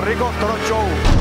Rico Rigotto Roccio